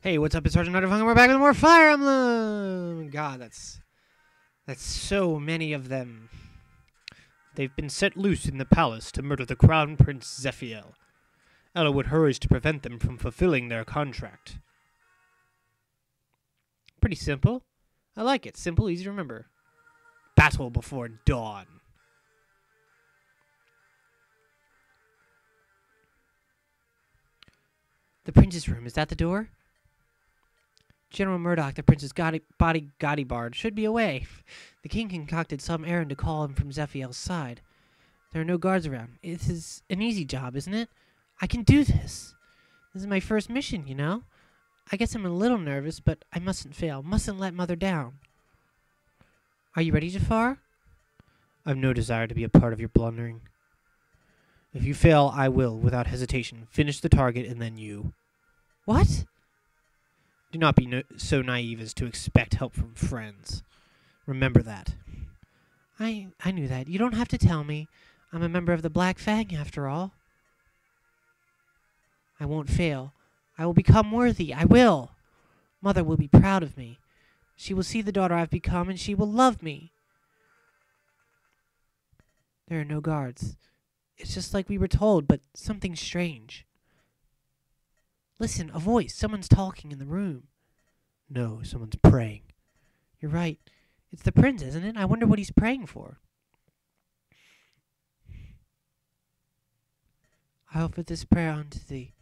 Hey, what's up? It's Sergeant Nutterfung, and we're back with more Fire Emblem! God, that's... That's so many of them. They've been set loose in the palace to murder the Crown Prince Zephiel. Eliwood hurries to prevent them from fulfilling their contract. Pretty simple. I like it. Simple, easy to remember. Battle before dawn. The prince's room. Is that the door? General Murdoch, the prince's body bodyguard, should be away. The king concocted some errand to call him from Zephiel's side. There are no guards around. This is an easy job, isn't it? I can do this. This is my first mission, you know? I guess I'm a little nervous, but I mustn't fail. Mustn't let Mother down. Are you ready, Jaffar? I've no desire to be a part of your blundering. If you fail, I will, without hesitation, finish the target and then you. What? Do not be no- so naive as to expect help from friends. Remember that. I I knew that. You don't have to tell me. I'm a member of the Black Fang, after all. I won't fail. I will become worthy. I will. Mother will be proud of me. She will see the daughter I've become, and she will love me. There are no guards. It's just like we were told, but something strange. Listen, a voice. Someone's talking in the room. No, someone's praying. You're right. It's the prince, isn't it? I wonder what he's praying for. I offer this prayer unto thee.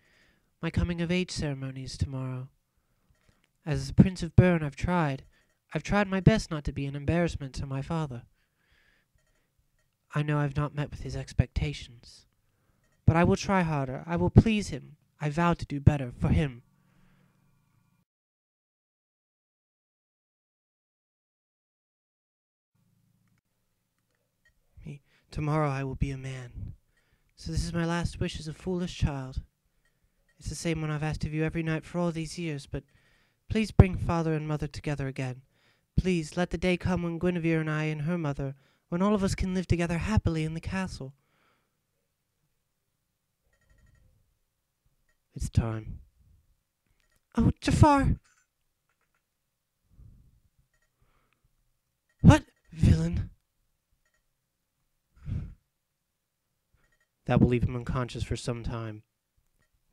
My coming of age ceremony is tomorrow. As the Prince of Bern, I've tried. I've tried my best not to be an embarrassment to my father. I know I've not met with his expectations. But I will try harder. I will please him. I vow to do better for him. Me. Tomorrow I will be a man. So this is my last wish as a foolish child. It's the same one I've asked of you every night for all these years, but please bring father and mother together again. Please let the day come when Guinevere and I and her mother, when all of us can live together happily in the castle. It's time. Oh, Jaffar! What, villain? That will leave him unconscious for some time.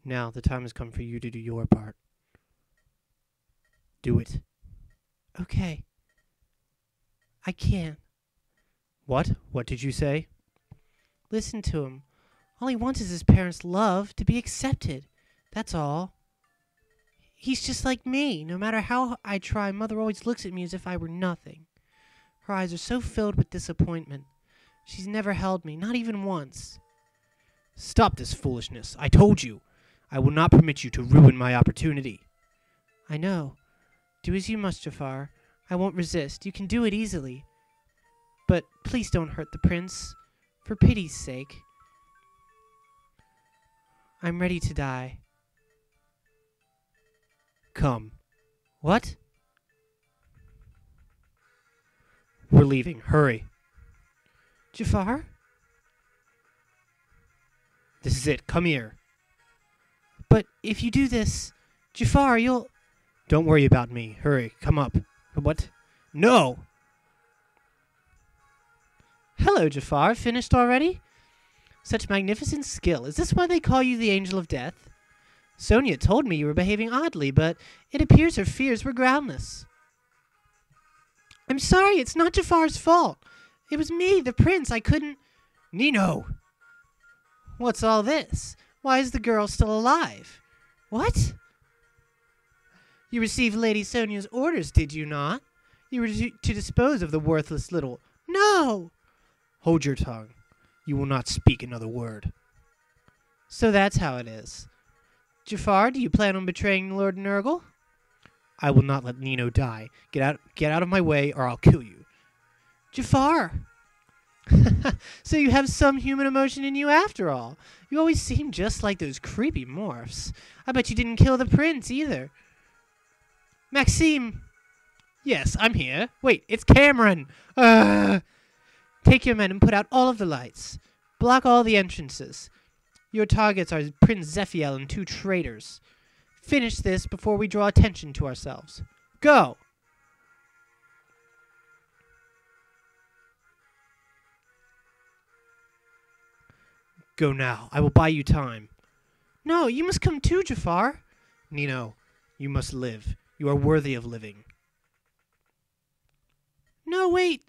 Now the time has come for you to do your part. Do it. Okay. I can't. What? What did you say? Listen to him. All he wants is his parents' love to be accepted. That's all. He's just like me. No matter how I try, Mother always looks at me as if I were nothing. Her eyes are so filled with disappointment. She's never held me, not even once. Stop this foolishness. I told you. I will not permit you to ruin my opportunity. I know. Do as you must, Jaffar. I won't resist. You can do it easily. But please don't hurt the prince. For pity's sake. I'm ready to die. Come. What? We're leaving. Hurry. Jaffar? This is it. Come here. But if you do this, Jaffar, you'll. Don't worry about me. Hurry. Come up. What? No! Hello, Jaffar. Finished already? Such magnificent skill. Is this why they call you the Angel of Death? Sonia told me you were behaving oddly, but it appears her fears were groundless. I'm sorry, it's not Jaffar's fault. It was me, the prince. I couldn't. Nino! What's all this? Why is the girl still alive? What? You received Lady Sonia's orders, did you not? You were to, to dispose of the worthless little. No! Hold your tongue. You will not speak another word. So that's how it is. Jaffar, do you plan on betraying Lord Nergal? I will not let Nino die. Get out get out of my way or I'll kill you. Jaffar! so you have some human emotion in you after all. You always seem just like those creepy morphs. I bet you didn't kill the prince either. Maxime! Yes, I'm here. Wait, it's Cameron! Uh, take your men and put out all of the lights. Block all the entrances. Your targets are Prince Zephiel and two traitors. finish this before we draw attention to ourselves. Go! Go now. I will buy you time. No, you must come too, Jaffar. Nino, you must live. You are worthy of living. No, wait.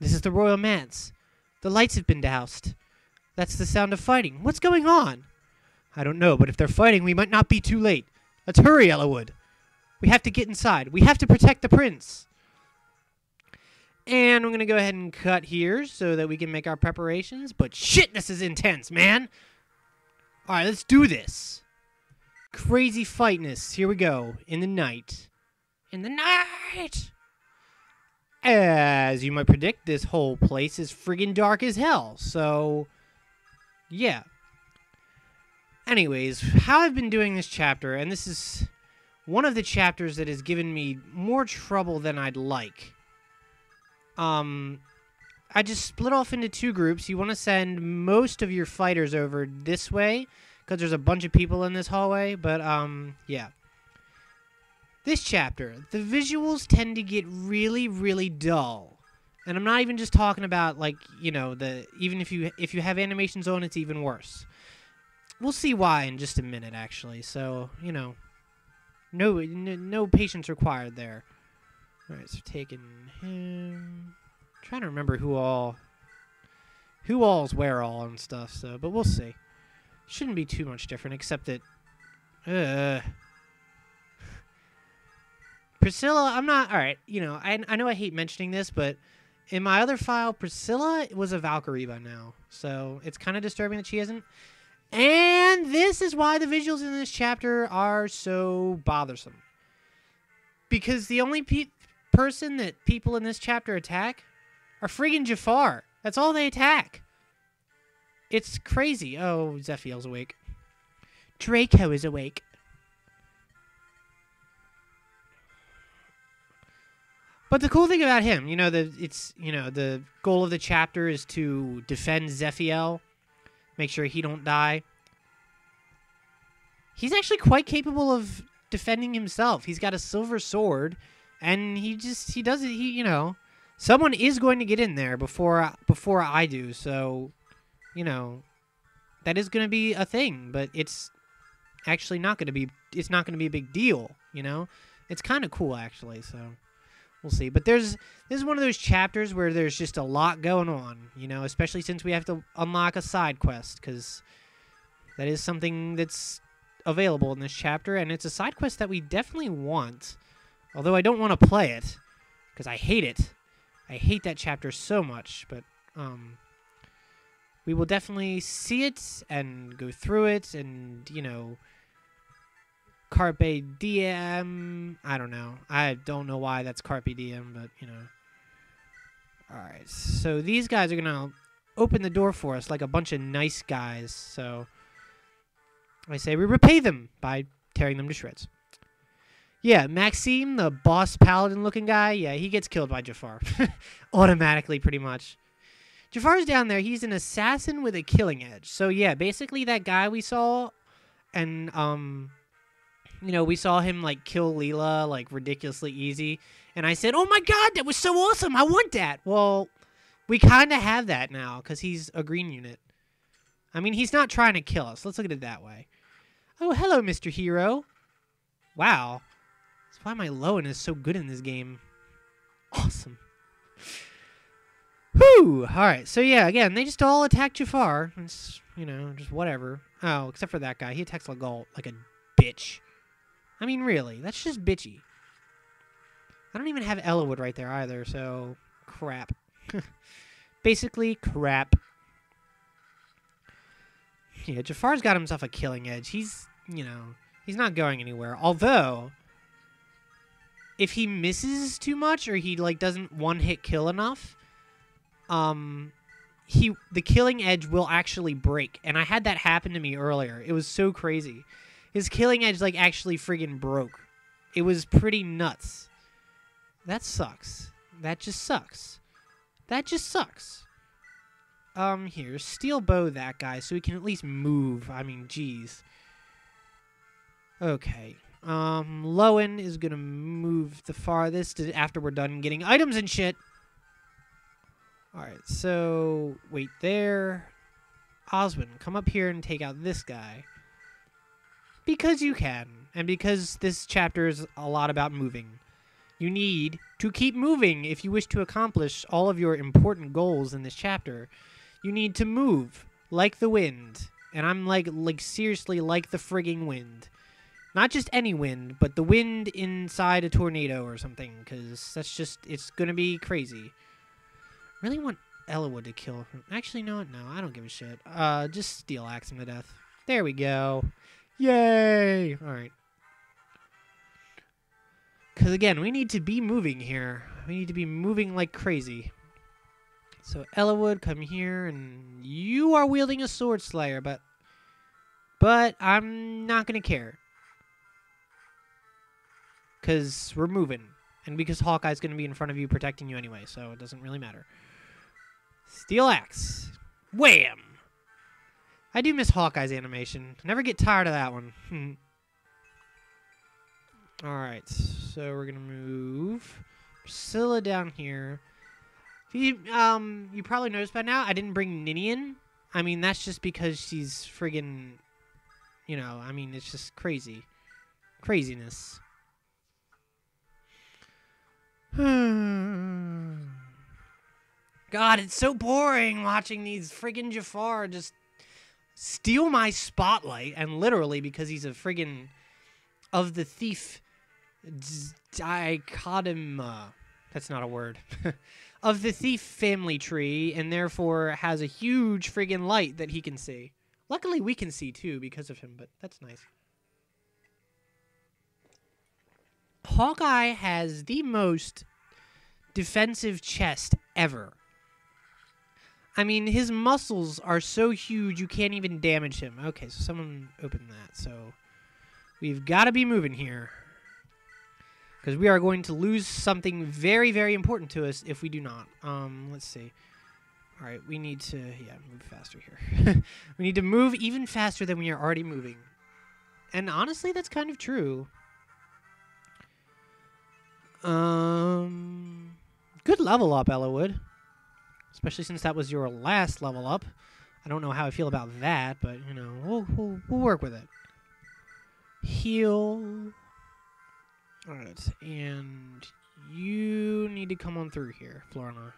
This is the royal manse. The lights have been doused. That's the sound of fighting. What's going on? I don't know, but if they're fighting, we might not be too late. Let's hurry, Eliwood. We have to get inside. We have to protect the prince. And I'm going to go ahead and cut here so that we can make our preparations. But shit, this is intense, man. All right, let's do this. Crazy fightness. Here we go. In the night. In the night. As you might predict, this whole place is friggin' dark as hell. So, yeah. Anyways, how I've been doing this chapter, and this is one of the chapters that has given me more trouble than I'd like. Um, I just split off into two groups. You want to send most of your fighters over this way because there's a bunch of people in this hallway. But um, yeah. This chapter, the visuals tend to get really, really dull. And I'm not even just talking about like you know the even if you if you have animations on, it's even worse. We'll see why in just a minute, actually. So you know, no no, patience required there. All right, so taking him. trying to remember who all, who all's where all and stuff. So, but we'll see. Shouldn't be too much different, except that, uh, Priscilla. I'm not all right. You know, I I know I hate mentioning this, but in my other file, Priscilla was a Valkyrie by now, so it's kind of disturbing that she isn't. And this is why the visuals in this chapter are so bothersome. Because the only pe- person that people in this chapter attack are friggin' Jaffar. That's all they attack. It's crazy. Oh, Zephiel's awake. Draco is awake. But the cool thing about him, you know, the it's you know the goal of the chapter is to defend Zephiel, make sure he don't die. He's actually quite capable of defending himself. He's got a silver sword and he just he does it. He you know, someone is going to get in there before before I do. So, you know, that is going to be a thing. But it's actually not going to be. It's not going to be a big deal. You know, it's kind of cool actually. So. We'll see, but there's this is one of those chapters where there's just a lot going on, you know, especially since we have to unlock a side quest because that is something that's available in this chapter, and it's a side quest that we definitely want. Although I don't want to play it because I hate it. I hate that chapter so much, but um we will definitely see it and go through it and, you know, Carpe Diem. I don't know. I don't know why that's Carpe Diem, but, you know. Alright, so these guys are to open the door for us like a bunch of nice guys. So I say we repay them by tearing them to shreds. Yeah, Maxime, the boss paladin looking guy, yeah, he gets killed by Jaffar. Automatically, pretty much. Jaffar's down there. He's an assassin with a killing edge. So, yeah, basically that guy we saw, and, um, you know, we saw him, like, kill Leila, like, ridiculously easy. And I said, oh my god, that was so awesome. I want that. Well, we kind of have that now because he's a green unit. I mean, he's not trying to kill us. Let's look at it that way. Oh, hello, Mr. Hero. Wow. That's why my Lowen is so good in this game. Awesome. Whew! Alright, so yeah, again, they just all attack Jaffar. It's, you know, just whatever. Oh, except for that guy. He attacks Legault like a bitch. I mean, really, that's just bitchy. I don't even have Eliwood right there either, so crap. Basically, crap. Yeah, Jaffar's got himself a killing edge. He's, you know, he's not going anywhere. Although, if he misses too much or he like doesn't one hit kill enough, um he the killing edge will actually break. And I had that happen to me earlier. It was so crazy. His killing edge like actually friggin' broke. It was pretty nuts. That sucks. That just sucks. That just sucks. Um, here, steel bow that guy so he can at least move. I mean, jeez. Okay. Um, Lowen is gonna move the farthest after we're done getting items and shit. Alright, so wait there. Oswin, come up here and take out this guy. Because you can, and because this chapter is a lot about moving. You need to keep moving if you wish to accomplish all of your important goals in this chapter. You need to move like the wind. And I'm like like seriously like the frigging wind. Not just any wind, but the wind inside a tornado or something cuz that's just it's going to be crazy. Really want Eliwood to kill him. Actually, no, no, I don't give a shit. Uh just steel axe him to death. There we go. Yay! All right. Because again, we need to be moving here. We need to be moving like crazy. So Eliwood, come here, and you are wielding a sword slayer, but but I'm not gonna care. Cause we're moving. And because Hawkeye's gonna be in front of you protecting you anyway, so it doesn't really matter. Steel axe. Wham! I do miss Hawkeye's animation. Never get tired of that one. Alright, so we're gonna move Priscilla down here. You, um, you probably noticed by now I didn't bring Ninian. I mean, that's just because she's friggin', you know, I mean, it's just crazy. Craziness. God, it's so boring watching these friggin' Jaffar just steal my spotlight, and literally because he's a friggin' of the thief dichotom. That's not a word. of the thief family tree, and therefore has a huge friggin' light that he can see. Luckily, we can see too because of him, but that's nice. Hawkeye has the most defensive chest ever. I mean, his muscles are so huge you can't even damage him. Okay, so someone opened that. So we've got to be moving here. Because we are going to lose something very, very important to us if we do not. Um, let's see. All right, we need to, yeah, move faster here. we need to move even faster than we are already moving. And honestly, that's kind of true. Um, good level up, Eliwood. Especially since that was your last level up. I don't know how I feel about that, but, you know, we'll, we'll, we'll work with it. Heal. Alright, and you need to come on through here, Florina.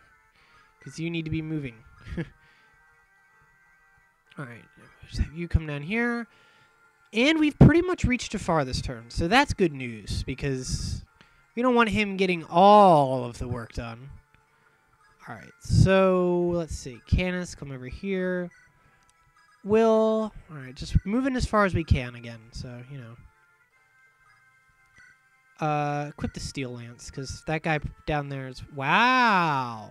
Because you need to be moving. Alright, just have you come down here. And we've pretty much reached Jaffar this turn, so that's good news, because we don't want him getting all of the work done. Alright, so let's see. Canas, come over here. Will, alright, just moving as far as we can again, so, you know. Uh, equip the steel lance because that guy down there is wow.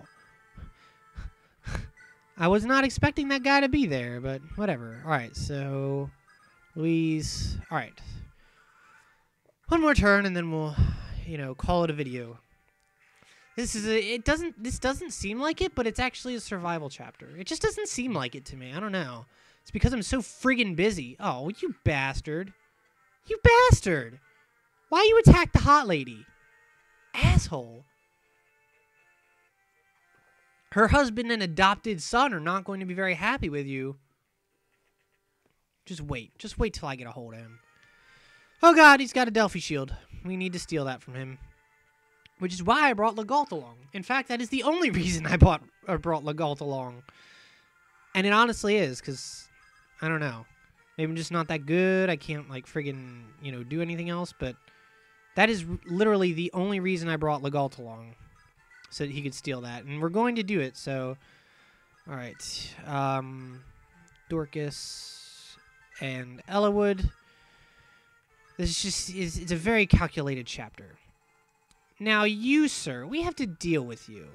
I was not expecting that guy to be there, but whatever. All right, so Louise. All right, one more turn, and then we'll, you know, call it a video. This is a. It doesn't. This doesn't seem like it, but it's actually a survival chapter. It just doesn't seem like it to me. I don't know. It's because I'm so friggin' busy. Oh, you bastard! You bastard! Why you attack the hot lady? Asshole. Her husband and adopted son are not going to be very happy with you. Just wait. Just wait till I get a hold of him. Oh god, he's got a Delphi shield. We need to steal that from him. Which is why I brought Legault along. In fact, that is the only reason I bought or brought Legault along. And it honestly is, because, I don't know. Maybe I'm just not that good. I can't, like, friggin', you know, do anything else, but that is literally the only reason I brought Legault along, so that he could steal that. And we're going to do it, so... Alright. Um, Dorcas and Eliwood. This is just... Is, it's a very calculated chapter. Now, you, sir, we have to deal with you.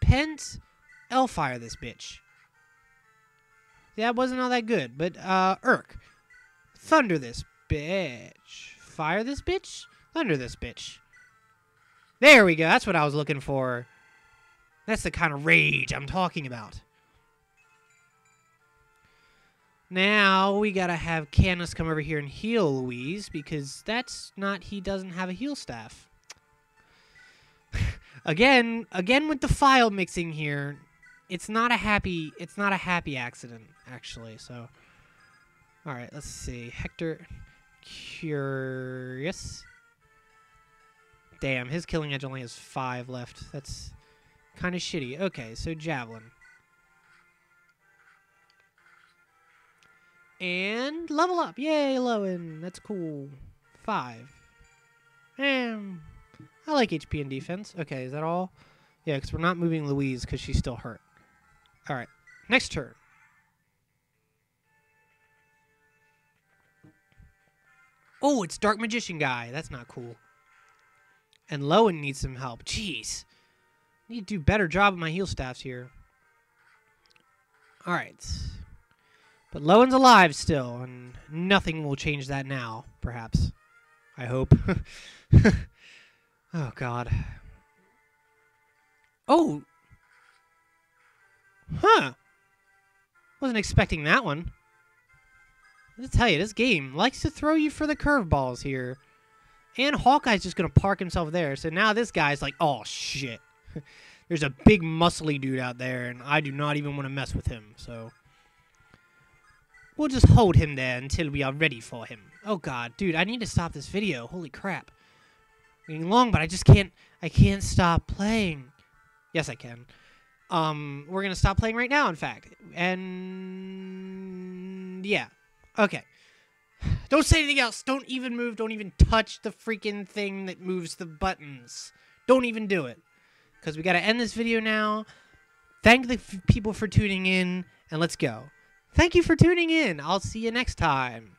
Pent, Elfire this bitch. That wasn't all that good, but, uh, Erk. Thunder this bitch. Fire this bitch? Thunder this bitch. There we go. That's what I was looking for. That's the kind of rage I'm talking about. Now we gotta have Canas come over here and heal Louise because that's not he doesn't have a heal staff. Again, again with the file mixing here, it's not a happy it's not a happy accident actually. So, all right, let's see. Hector, curious. Damn, his killing edge only has five left. That's kind of shitty. Okay, so javelin. And level up. Yay, Lowen. That's cool. Five. And I like HP and defense. Okay, is that all? Yeah, because we're not moving Louise because she's still hurt. All right, next turn. Oh, it's Dark Magician guy. That's not cool. And Lowen needs some help. Jeez. Need to do better job of my heal staffs here. All right. But Lowen's alive still, and nothing will change that now, perhaps. I hope. oh, God. Oh! Huh. Wasn't expecting that one. Let's tell you, this game likes to throw you for the curveballs here. And Hawkeye's just going to park himself there. So now this guy's like, oh, shit. There's a big muscly dude out there, and I do not even want to mess with him. So we'll just hold him there until we are ready for him. Oh, God. Dude, I need to stop this video. Holy crap. Getting long, but I just can't... I can't stop playing. Yes, I can. Um, we're to stop playing right now, in fact. And... Yeah. Okay. Don't say anything else. Don't even move. Don't even touch the freaking thing that moves the buttons. Don't even do it. Because we got to end this video now. Thank the people for tuning in, and let's go. Thank you for tuning in. I'll see you next time.